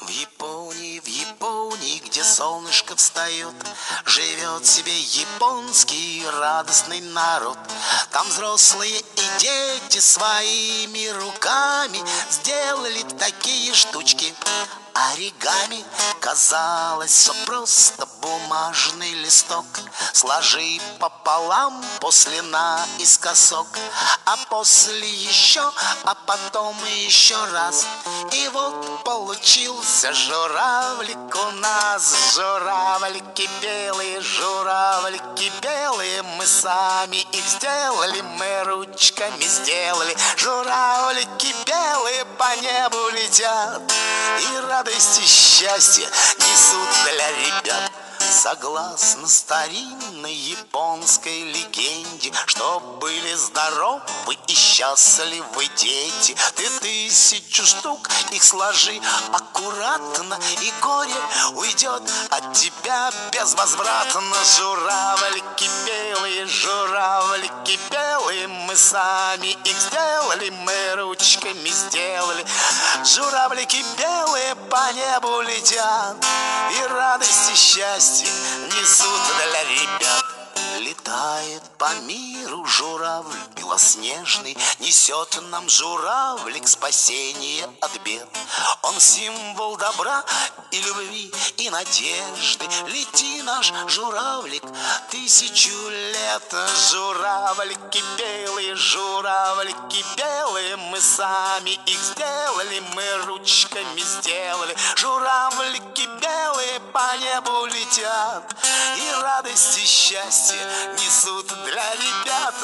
В Японии, в Японии, где солнышко встает, Живет себе японский радостный народ. Там взрослые и дети своими руками Сделали такие штучки оригами Казалось, что просто бумажный листок. Сложи пополам после наискосок А после еще, а потом еще раз. И вот получился журавлик у нас. Журавлики белые, журавлики белые. Мы сами их сделали, мы ручками сделали. Журавлики белые по небу летят. И радость и счастье несут Согласно старинной японской легенде Что были здоровы и счастливы дети. Ты тысячу штук их сложи аккуратно И горе уйдет от тебя безвозвратно. Журавлики белые, журавлики белые Мы сами их сделали, мы ручками сделали Журавлики белые по небу летят И радость и счастье несут для ребят. Летает по миру журавль белоснежный Несет нам журавлик спасение от бед. Он символ добра и любви и надежды. Лети наш журавлик тысячу лет Журавлики белые, журавлики белые Мы сами их сделали, мы ручками сделали. Журавлики белые по небу летят И радость и счастье несут для ребят